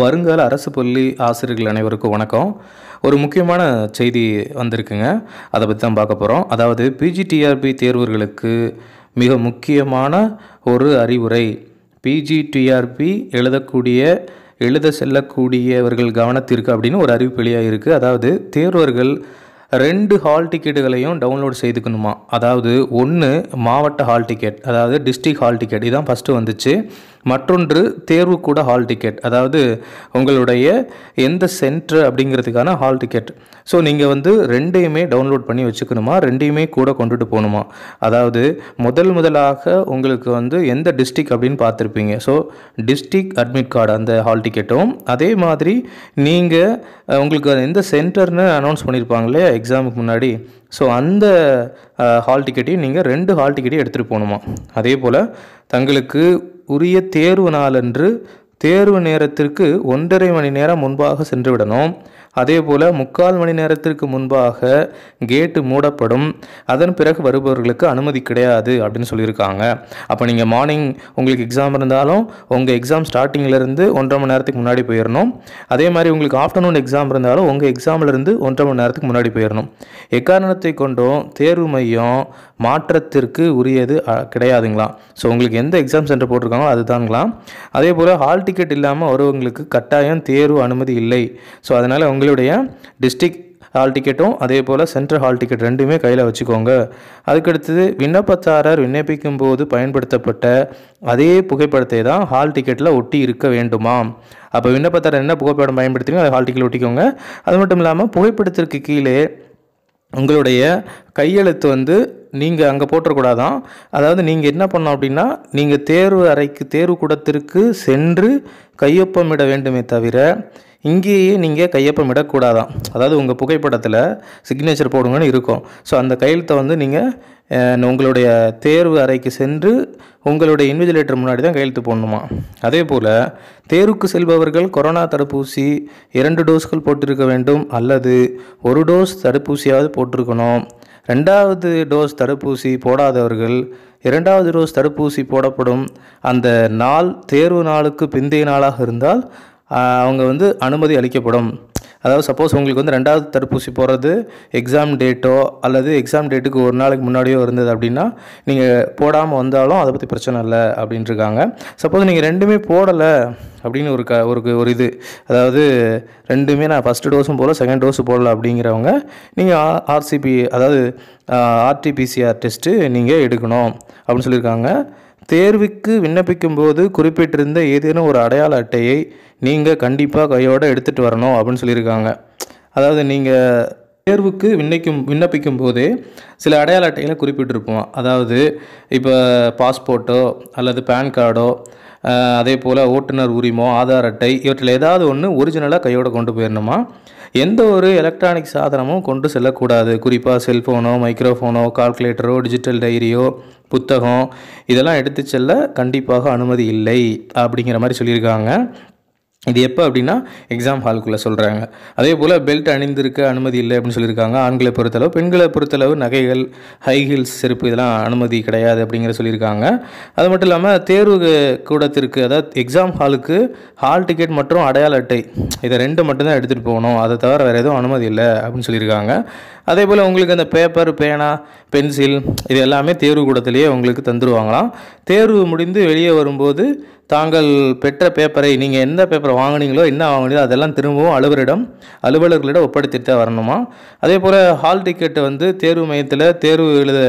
வருங்கால அரசு பள்ளி ஆசிரியர்கள் அனைவருக்கும் வணக்கம். ஒரு முக்கியமான செய்தி வந்திருக்குங்க. அதை பற்றி தான் பார்க்க போகிறோம் அதாவது பிஜிடிஆர்பி தேர்வர்களுக்கு மிக முக்கியமான ஒரு அறிவுரை. பிஜிடிஆர்பி எழுதக்கூடிய எழுத செல்லக்கூடியவர்கள் கவனத்திற்கு அப்படின்னு ஒரு அறிவிப்பு வெளியாக இருக்குது அதாவது தேர்வர்கள் ரெண்டு ஹால் டிக்கெட்டுகளையும் டவுன்லோட் செய்துக்கணுமா? அதாவது ஒன்று மாவட்ட ஹால் டிக்கெட் அதாவது டிஸ்ட்ரிக்ட் ஹால் டிக்கெட் இதான் ஃபஸ்ட்டு வந்துச்சு. மற்றொன்று தேர்வு கூட ஹால் டிக்கெட் அதாவது உங்களுடைய எந்த சென்டர் அப்படிங்கிறதுக்கான ஹால் டிக்கெட் ஸோ நீங்கள் வந்து ரெண்டையுமே டவுன்லோட் பண்ணி வச்சுக்கணுமா? ரெண்டையுமே கூட கொண்டுட்டு போகணுமா? அதாவது முதல் முதலாக உங்களுக்கு வந்து எந்த டிஸ்ட்ரிக் அப்படின்னு பார்த்துருப்பீங்க. ஸோ டிஸ்ட்ரிக் அட்மிட் கார்டு அந்த ஹால் டிக்கெட்டும் அதே மாதிரி நீங்கள் உங்களுக்கு எந்த சென்டர்னு அனௌன்ஸ் பண்ணியிருப்பாங்களே எக்ஸாமுக்கு முன்னாடி. ஸோ அந்த ஹால் டிக்கெட்டையும் நீங்கள் ரெண்டு ஹால் டிக்கெட்டையும் எடுத்துகிட்டு போகணுமா? அதே போல் தங்களுக்கு உரிய தேர்வு நாளன்று தேர்வு நேரத்திற்கு ஒன்றரை மணி நேரம் முன்பாக சென்றுவிடணும். அதே போல் முக்கால் மணி நேரத்திற்கு முன்பாக கேட்டு மூடப்படும். அதன் பிறகு வருபவர்களுக்கு அனுமதி கிடையாது அப்படின்னு சொல்லியிருக்காங்க. அப்போ நீங்கள் மார்னிங் உங்களுக்கு எக்ஸாம் இருந்தாலும் உங்கள் எக்ஸாம் ஸ்டார்டிங்லேருந்து ஒன்றரை மணி நேரத்துக்கு முன்னாடி போயிடணும் அதே மாதிரி உங்களுக்கு ஆஃப்டர்நூன் எக்ஸாம் இருந்தாலும் உங்கள் எக்ஸாம்லேருந்து ஒன்றரை மணி நேரத்துக்கு முன்னாடி போயிடணும் எக்காரணத்தை கொண்டும் தேர்வு மையம் மாற்றத்திற்கு உரியது அ, கிடையாதுங்களாம் ஸோ உங்களுக்கு எந்த எக்ஸாம் சென்டர் போட்டிருக்காங்களோ அதுதாங்களாம் அதே போல் ஹால் டிக்கெட் இல்லாமல் வருவங்களுக்கு கட்டாயம் தேர்வு அனுமதி இல்லை. ஸோ அதனால் உங்களுக்கு உங்களுடைய டிஸ்ட்ரிக்ட் ஹால் டிக்கெட்டும் அதே போல் சென்ட்ரல் ஹால் டிக்கெட் ரெண்டுமே கையில் வச்சுக்கோங்க. அதுக்கடுத்தது விண்ணப்பத்தாரர் விண்ணப்பிக்கும் போது பயன்படுத்தப்பட்ட அதே புகைப்படத்தை தான் ஹால் டிக்கெட்டில் ஒட்டி இருக்க வேண்டுமா? அப்போ விண்ணப்பத்தாரர் என்ன புகைப்படம் பயன்படுத்துறீங்க அதை ஹால் டிக்கெட் ஒட்டிக்கோங்க. அது மட்டும் இல்லாமல் புகைப்படத்திற்கு கீழே உங்களுடைய கையெழுத்து வந்து நீங்கள் அங்கே போட்டக்கூடாதான் அதாவது நீங்கள் என்ன பண்ணோம் அப்படின்னா நீங்கள் தேர்வு அறைக்கு தேர்வு கூடத்திற்கு சென்று கையொப்பமிட வேண்டுமே தவிர இங்கேயே நீங்கள் கையொப்பம் இடக்கூடாதான் அதாவது உங்கள் புகைப்படத்தில் சிக்னேச்சர் போடுங்கன்னு இருக்கும். ஸோ அந்த கையெழுத்தை வந்து நீங்கள் உங்களுடைய தேர்வு அறைக்கு சென்று உங்களுடைய இன்விஜிலேட்டர் முன்னாடி தான் கையெழுத்து போடணுமா? அதே போல் தேர்வுக்கு செல்பவர்கள் கொரோனா தடுப்பூசி இரண்டு டோஸ்கள் போட்டிருக்க வேண்டும் அல்லது ஒரு டோஸ் தடுப்பூசியாவது போட்டிருக்கணும். ரெண்டாவது டோஸ் தடுப்பூசி போடாதவர்கள் இரண்டாவது டோஸ் தடுப்பூசி போடப்படும் அந்த நாள் தேர்வு நாளுக்கு பிந்தைய நாளாக இருந்தால் அவங்க வந்து அனுமதி அளிக்கப்படும். அதாவது சப்போஸ் உங்களுக்கு வந்து ரெண்டாவது தடுப்பூசி போடுறது எக்ஸாம் டேட்டோ அல்லது எக்ஸாம் டேட்டுக்கு ஒரு நாளைக்கு முன்னாடியோ இருந்தது அப்படின்னா நீங்கள் போடாமல் வந்தாலும் அதை பற்றி பிரச்சனை இல்லை அப்படின்ட்டு இருக்காங்க. சப்போஸ் நீங்கள் ரெண்டுமே போடலை அப்படின்னு ஒரு க ஒரு ஒரு இது. அதாவது ரெண்டுமே நான் ஃபஸ்ட்டு டோஸும் போடல செகண்ட் டோஸும் போடல அப்படிங்கிறவங்க நீங்கள் ஆர்சிபி அதாவது ஆர்டிபிசிஆர் டெஸ்ட்டு நீங்கள் எடுக்கணும் அப்படின்னு சொல்லியிருக்காங்க. தேர்வுக்கு விண்ணப்பிக்கும் போது குறிப்பிட்டிருந்த ஏதேனும் ஒரு அடையாள அட்டையை நீங்கள் கண்டிப்பாக கையோடு எடுத்துகிட்டு வரணும் அப்படின்னு சொல்லியிருக்காங்க. அதாவது நீங்கள் தேர்வுக்கு விண்ணப்பிக்கும் விண்ணப்பிக்கும் போதே சில அடையாள அட்டைகளை குறிப்பிட்டிருப்போம். அதாவது இப்போ பாஸ்போர்ட்டோ அல்லது பேன் கார்டோ அதே போல் ஓட்டுநர் உரிமம் ஆதார் அட்டை இவற்றில் ஏதாவது ஒன்று ஒரிஜினலாக கையோடு கொண்டு போயிடணுமா எந்த ஒரு எலக்ட்ரானிக் சாதனமும் கொண்டு செல்லக்கூடாது. குறிப்பாக செல்ஃபோனோ மைக்ரோஃபோனோ கால்குலேட்டரோ டிஜிட்டல் டைரியோ புத்தகம் இதெல்லாம் எடுத்து செல்ல கண்டிப்பாக அனுமதி இல்லை அப்படிங்கிற மாதிரி சொல்லியிருக்காங்க. இது எப்போ அப்படின்னா எக்ஸாம் ஹாலுக்குள்ளே சொல்கிறாங்க அதே போல் பெல்ட் அணிந்திருக்க அனுமதி இல்லை அப்படின்னு சொல்லியிருக்காங்க. ஆண்களை பொறுத்தளவு பெண்களை பொறுத்தளவு நகைகள் ஹை ஹீல்ஸ் செருப்பு இதெல்லாம் அனுமதி கிடையாது அப்படிங்கிற சொல்லியிருக்காங்க. அது மட்டும் இல்லாமல் தேர்வு கூடத்திற்கு அதாவது எக்ஸாம் ஹாலுக்கு ஹால் டிக்கெட் மற்றும் அடையாள அட்டை இதை ரெண்டு மட்டும்தான் எடுத்துகிட்டு போகணும். அதை தவிர வேறு எதுவும் அனுமதி இல்லை அப்படின்னு சொல்லியிருக்காங்க. அதே போல் உங்களுக்கு அந்த பேப்பர் பேனா பென்சில் இது எல்லாமே தேர்வு கூடத்திலேயே உங்களுக்கு தந்துடுவாங்களாம் தேர்வு முடிந்து வெளியே வரும்போது தாங்கள் பெற்ற பேப்பரை நீங்கள் எந்த பேப்பரை வாங்குனீங்களோ என்ன வாங்குனீங்களோ அதெல்லாம் திரும்பவும் அலுவலரிடம் அலுவலர்களிடம் ஒப்படைத்துட்டு தான் வரணுமா? அதே போல் ஹால் டிக்கெட்டை வந்து தேர்வு மையத்தில் தேர்வு எழுத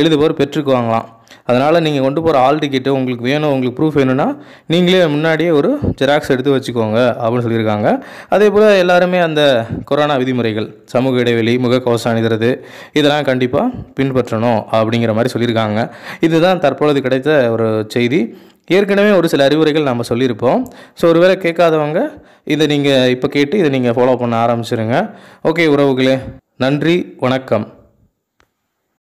எழுதுபவர் பெற்றுக்குவாங்களாம். அதனால் நீங்கள் கொண்டு போகிற ஹால் டிக்கெட்டு உங்களுக்கு வேணும் உங்களுக்கு ப்ரூஃப் வேணும்னா நீங்களே முன்னாடியே ஒரு ஜெராக்ஸ் எடுத்து வச்சுக்கோங்க அப்படின்னு சொல்லியிருக்காங்க. அதே போல் எல்லாருமே அந்த கொரோனா விதிமுறைகள் சமூக இடைவெளி முகக்கவசம் அணிகிறது இதெல்லாம் கண்டிப்பாக பின்பற்றணும் அப்படிங்கிற மாதிரி சொல்லியிருக்காங்க. இதுதான் தற்பொழுது கிடைத்த ஒரு செய்தி. ஏற்கனவே ஒரு சில அறிவுரைகள் நம்ம சொல்லியிருப்போம். ஸோ ஒருவேளை கேட்காதவங்க இதை நீங்கள் இப்போ கேட்டு இதை நீங்கள் ஃபாலோ பண்ண ஆரம்பிச்சிருங்க. ஓகே உறவுகளே நன்றி வணக்கம்.